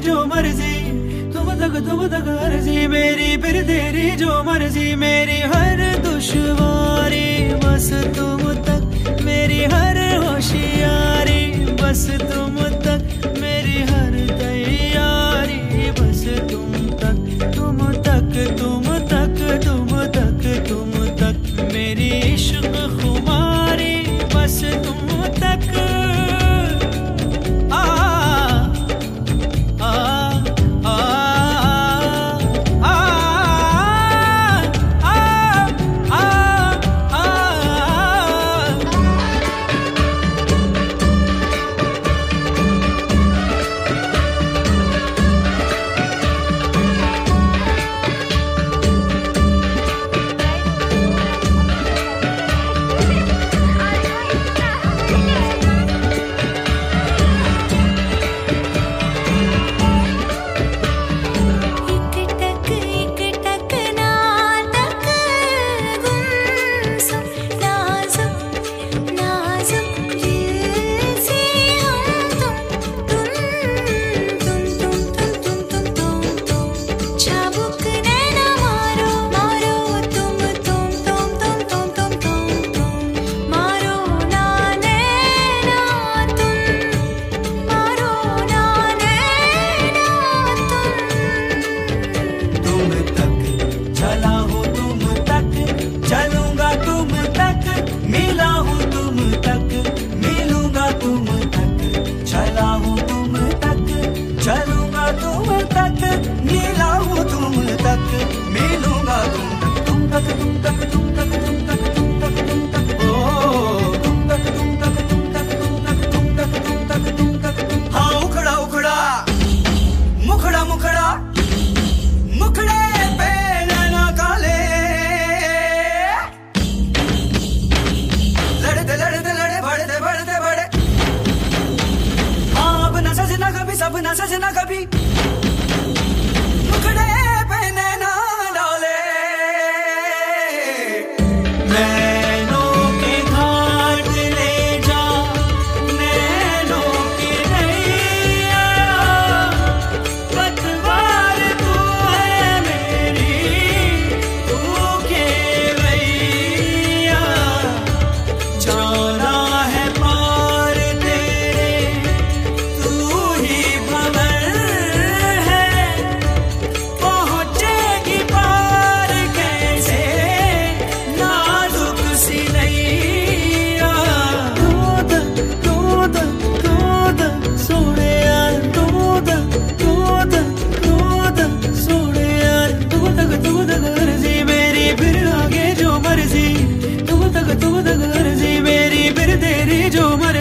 जो मर्ज़ी, तुम तक तुम तक अर्जी मेरी फिर तेरी जो मर्ज़ी, मेरी हर दुश्वारी, बस तुम बनासा से कभी जो मर